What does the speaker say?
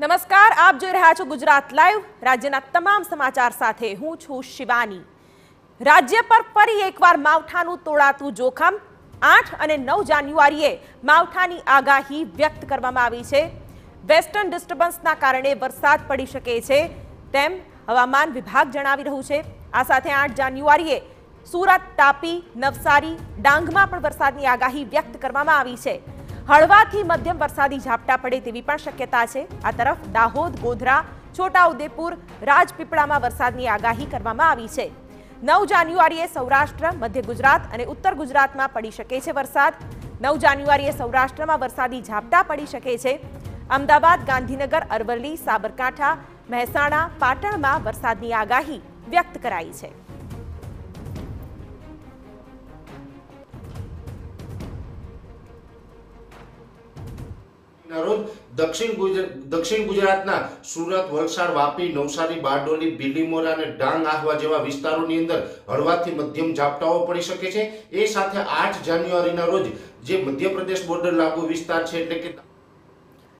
નમસ્કાર, આપ જોઈ રહ્યા છો ગુજરાત લાઈવ. રાજ્યના તમામ સમાચાર સાથે હું છું શિવાની. રાજ્ય પર ફરી એકવાર માવઠાનું તોડાતું જોખમ આઠ અને નવ જાન્યુઆરીએ માવઠાની આગાહી વ્યક્ત કરવામાં આવી છે. વેસ્ટર્ન ડિસ્ટર્બન્સના કારણે વરસાદ પડી શકે છે તેમ હવામાન વિભાગ જણાવી રહ્યું છે. આ સાથે આઠ જાન્યુઆરીએ સુરત, તાપી, નવસારી, ડાંગમાં પણ વરસાદની આગાહી વ્યક્ત કરવામાં આવી છે. હળવાથી મધ્યમ વરસાદી ઝાપટા પડે તેવી પણ શક્યતા છે. આ તરફ દાહોદ, ગોધરા, છોટાઉદેપુર, રાજપીપળામાં વરસાદની આગાહી કરવામાં આવી છે. નવ જાન્યુઆરીએ સૌરાષ્ટ્ર, મધ્ય ગુજરાત અને ઉત્તર ગુજરાતમાં પડી શકે છે વરસાદ. નવ જાન્યુઆરીએ સૌરાષ્ટ્રમાં વરસાદી ઝાપટા પડી શકે છે. અમદાવાદ, ગાંધીનગર, અરવલ્લી, સાબરકાંઠા, મહેસાણા, પાટણમાં વરસાદની આગાહી વ્યક્ત કરાઈ છે. દક્ષિણ ગુજરાત દક્ષિણ ગુજરાતના સુરત, વલસાડ, વાપી, નવસારી, બારડોલી બીલીમોરા અને ડાંગ આહવા જેવા વિસ્તારોની અંદર હળવાથી મધ્યમ ઝાપટાઓ પડી શકે છે. એ સાથે આઠ જાન્યુઆરીના રોજ જે મધ્યપ્રદેશ બોર્ડર લાગુ વિસ્તાર છે એટલે કે